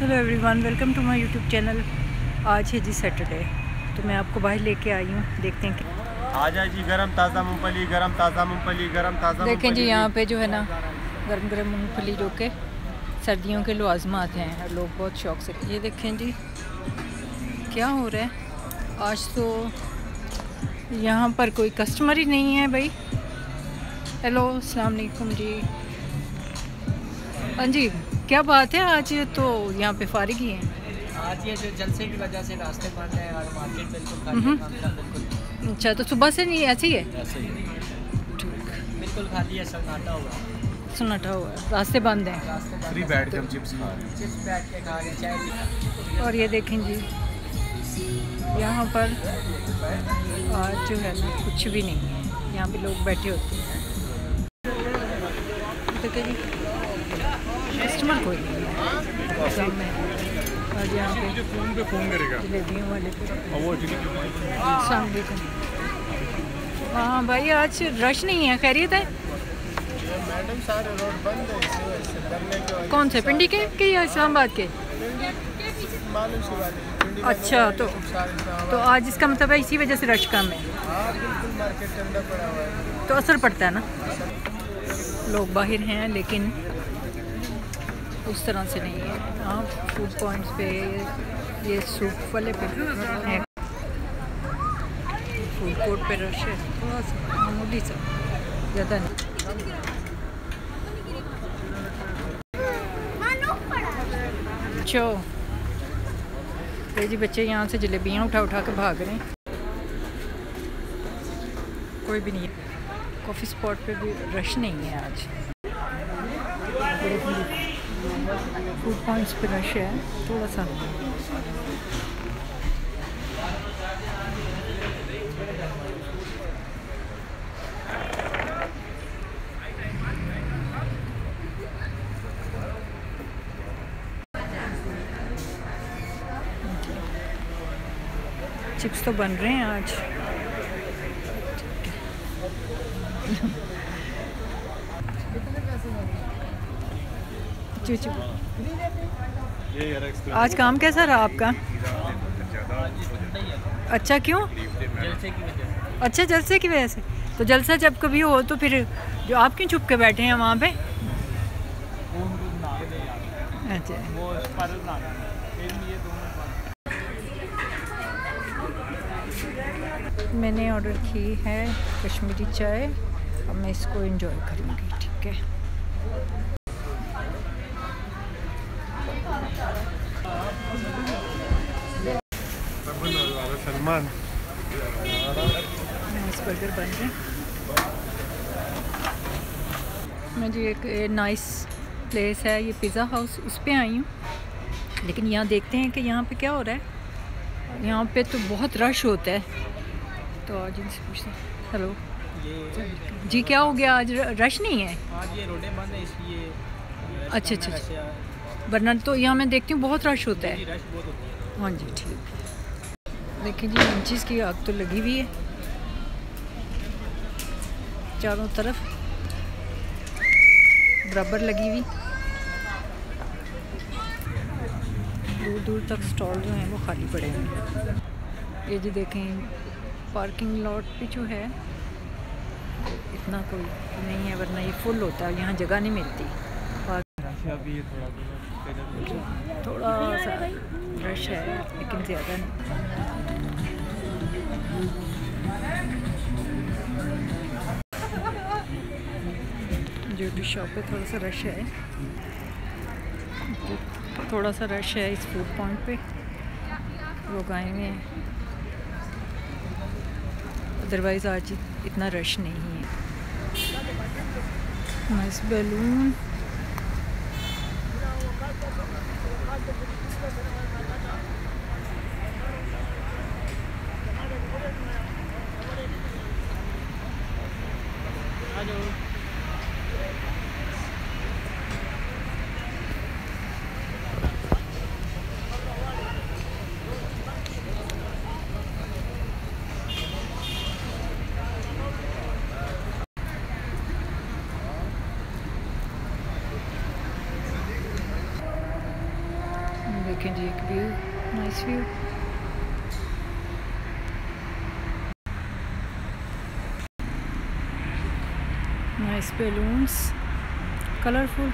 Hello everyone welcome to my YouTube channel आज है जी Saturday तो मैं आपको बाहर लेके आई हूँ देखते हैं कि आ जी गरम ताज़ा मूंगफली गरम ताज़ा मूंगफली गरम ताज़ा देखें जी यहाँ पे जो है ना गर्म गर्म मूंगफली जो के सर्दियों के लवाजमात हैं और लोग बहुत शौक से ये देखें जी क्या हो रहा है? आज तो यहाँ पर कोई कस्टमर ही नहीं है भाई। हेलो अस्सलाम जी। हाँ जी। क्या बात है? आज तो यहाँ पे फारिग ही हैं। आज ये जो जलसे की वजह से रास्ते बंद है और मार्केट बिल्कुल है मामला बिल्कुल अच्छा तो सुबह से नहीं ऐसे ही है? ऐसे ही ठीक। बिल्कुल खाली है सन्नाटा हुआ सन्नाटा हुआ है। रास्ते बंद हैं। फ्री बैठ के हम चिप्स खा रहे हैं। चिप्स बैठ के खा रहे चाय और ये देखें जी यहाँ पर आज जो है ना कुछ भी नहीं है। यहाँ पे लोग बैठे होते हैं। जी? कस्टमर कोई नहीं है। सामने और यहाँ पे फ़ोन पे फ़ोन करेगा। जलेबियों वाले पे वालेकुम हाँ। भाई आज रश नहीं है खैरियत है? मैडम सारे रोड बंद है कौन से पिंडी के कि या इस्लामाबाद के? है अच्छा तो तो आज इसका मतलब है इसी वजह से रश कम है। हाँ बिल्कुल मार्केट के अंदर पड़ा हुआ है। तो असर पड़ता है ना? लोग बाहर हैं लेकिन उस तरह से नहीं है। हाँ फ़ूड पॉइंट्स पे ये सूप वाले पे फ़ूड कोर्ट पे रश है। थोड़ा सा मामूली सा। ज़्यादा नहीं। चो। जी, बच्चे यहाँ से जलेबियाँ उठा उठा के भाग रहे हैं। कोई भी नहीं है। कॉफ़ी स्पॉट पे भी रश नहीं है आज। फ़ूड पॉइंट्स पे रश है थोड़ा सा। चिप्स तो बन रहे हैं आज। चूचू आज काम कैसा रहा आपका? अच्छा क्यों? अच्छा जलसे की वजह से। तो जलसा जब कभी हो तो फिर जो आप क्यों छुप के बैठे हैं वहाँ पे? अच्छा। मैंने ऑर्डर की है कश्मीरी चाय। अब मैं इसको एंजॉय करूँगी ठीक है? बर्गर बन रहे मैं जी एक नाइस प्लेस है ये पिज़्ज़ा हाउस उस पर आई हूँ। लेकिन यहाँ देखते हैं कि यहाँ पे क्या हो रहा है। यहाँ पे तो बहुत रश होता है। तो आज इनसे पूछते हैं। हेलो जी क्या हो गया? आज रश नहीं है? आज ये रोडें बंद है इसलिए अच्छा, अच्छा, रश वरना तो यहाँ मैं देखती हूँ बहुत रश होता है। रश बहुत होती है। हाँ जी ठीक। देखिए जी मंचीज़ की आग तो लगी हुई है। चारों तरफ़ बराबर लगी हुई। दूर दूर तक स्टॉल जो हैं वो खाली पड़े हैं। ये जी देखें, पार्किंग लॉट पे जो है, इतना कोई नहीं है, वरना ये फुल होता है यहाँ जगह नहीं मिलती। थोड़ा सा रश है, लेकिन ज़्यादा नहीं। ब्यूटी शॉप पे थोड़ा सा रश है। थोड़ा सा रश है इस फ़ूड पॉइंट पे। लोग आए हुए हैं। अदरवाइज़ आज इतना रश नहीं है। Nice balloon Hello. Looking at view, nice view. Nice balloons colourful